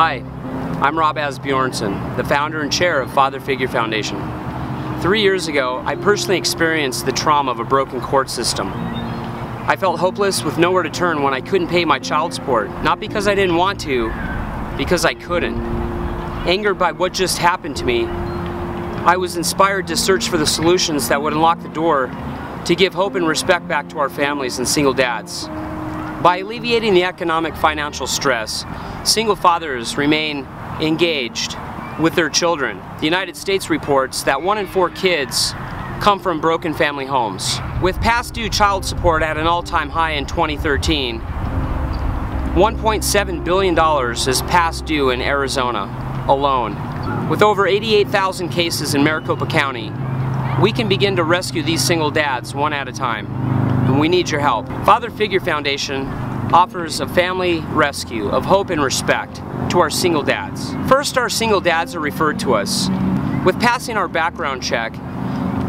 Hi, I'm Rob Asbjornson, the founder and chair of Father Figure Foundation. Three years ago, I personally experienced the trauma of a broken court system. I felt hopeless with nowhere to turn when I couldn't pay my child support, not because I didn't want to, because I couldn't. Angered by what just happened to me, I was inspired to search for the solutions that would unlock the door to give hope and respect back to our families and single dads. By alleviating the economic financial stress, single fathers remain engaged with their children. The United States reports that one in four kids come from broken family homes. With past due child support at an all-time high in 2013, $1.7 billion is past due in Arizona alone. With over 88,000 cases in Maricopa County, we can begin to rescue these single dads one at a time. And we need your help. Father Figure Foundation offers a family rescue of hope and respect to our single dads. First, our single dads are referred to us. With passing our background check,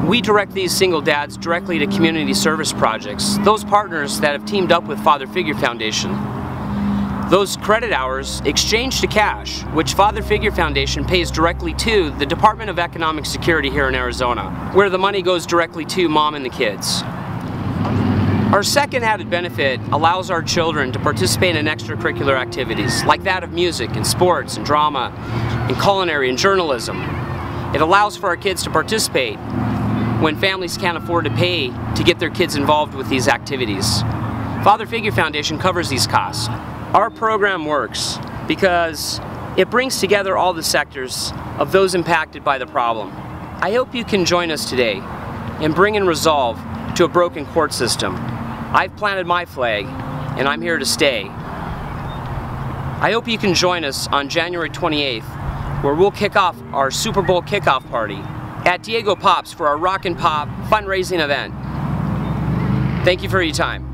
we direct these single dads directly to community service projects, those partners that have teamed up with Father Figure Foundation. Those credit hours exchange to cash, which Father Figure Foundation pays directly to the Department of Economic Security here in Arizona, where the money goes directly to mom and the kids. Our second added benefit allows our children to participate in extracurricular activities like that of music and sports and drama and culinary and journalism. It allows for our kids to participate when families can't afford to pay to get their kids involved with these activities. Father Figure Foundation covers these costs. Our program works because it brings together all the sectors of those impacted by the problem. I hope you can join us today and bring in resolve to a broken court system. I've planted my flag and I'm here to stay. I hope you can join us on January 28th where we'll kick off our Super Bowl kickoff party at Diego Pops for our Rock and Pop fundraising event. Thank you for your time.